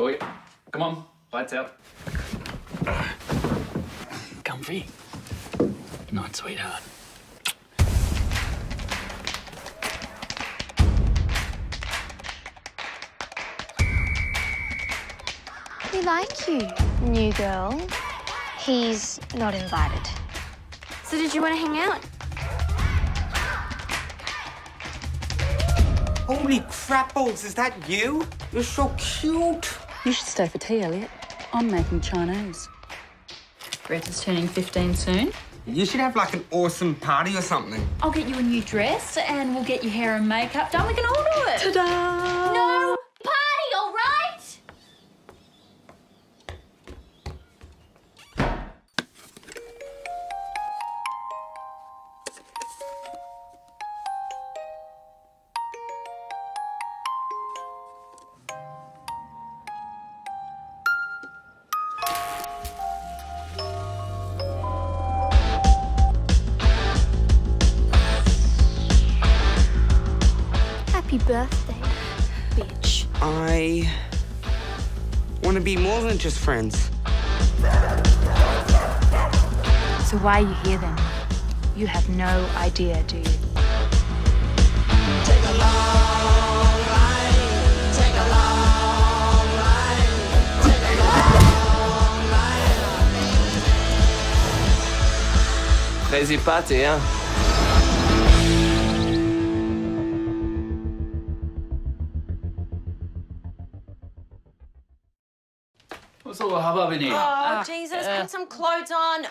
Oh, yeah. Come on, lights out. Comfy. Good night, sweetheart. We like you, new girl. He's not invited. So did you want to hang out? Holy crap crapples, is that you? You're so cute. You should stay for tea, Elliott. I'm making Chinese. Greta's turning 15 soon. You should have like an awesome party or something. I'll get you a new dress and we'll get your hair and makeup done. We can all do it. Ta-da! Happy birthday, bitch. I want to be more than just friends. So why are you here then? You have no idea, do you? Crazy party, hein? What's all the hubbub in here? Oh, ah, Jesus, put some clothes on.